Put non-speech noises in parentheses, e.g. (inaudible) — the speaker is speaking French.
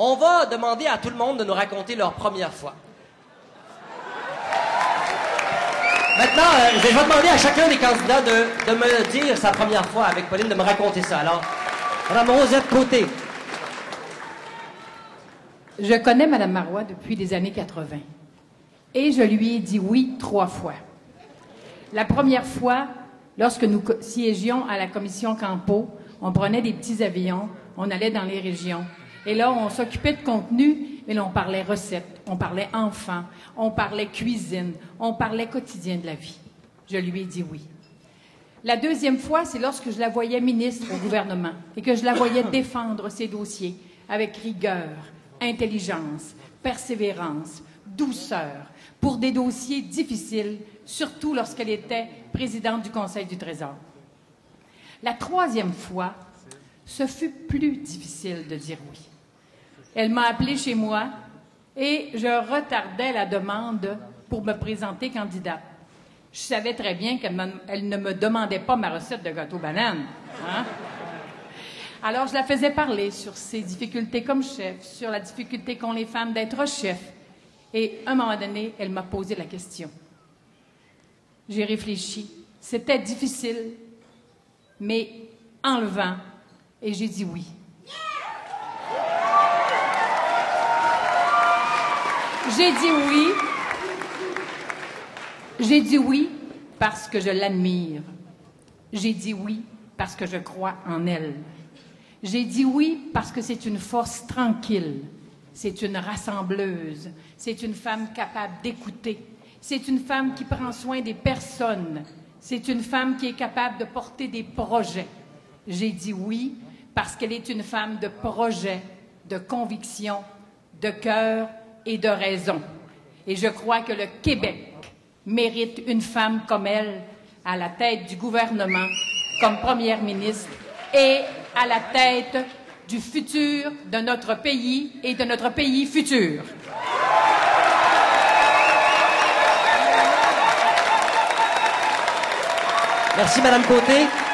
On va demander à tout le monde de nous raconter leur première fois. Maintenant, euh, je vais demander à chacun des candidats de, de me dire sa première fois avec Pauline, de me raconter ça. Alors, Madame Rosette Côté. Je connais Mme Marois depuis les années 80 et je lui ai dit oui trois fois. La première fois, lorsque nous siégions à la commission Campo, on prenait des petits avions, on allait dans les régions. Et là, on s'occupait de contenu, mais là, on parlait recettes, on parlait enfants, on parlait cuisine, on parlait quotidien de la vie. Je lui ai dit oui. La deuxième fois, c'est lorsque je la voyais ministre au gouvernement et que je la voyais (coughs) défendre ses dossiers avec rigueur, intelligence, persévérance, douceur, pour des dossiers difficiles, surtout lorsqu'elle était présidente du Conseil du Trésor. La troisième fois, ce fut plus difficile de dire oui. Elle m'a appelé chez moi et je retardais la demande pour me présenter candidate. Je savais très bien qu'elle ne me demandait pas ma recette de gâteau banane. hein. Alors, je la faisais parler sur ses difficultés comme chef, sur la difficulté qu'ont les femmes d'être chef. Et à un moment donné, elle m'a posé la question. J'ai réfléchi. C'était difficile, mais enlevant. Et j'ai dit oui. J'ai dit oui. J'ai dit oui parce que je l'admire. J'ai dit oui parce que je crois en elle. J'ai dit oui parce que c'est une force tranquille. C'est une rassembleuse. C'est une femme capable d'écouter. C'est une femme qui prend soin des personnes. C'est une femme qui est capable de porter des projets. J'ai dit oui parce qu'elle est une femme de projet, de conviction, de cœur et de raison. Et je crois que le Québec mérite une femme comme elle à la tête du gouvernement, comme première ministre et à la tête du futur de notre pays et de notre pays futur. Merci, Madame Côté.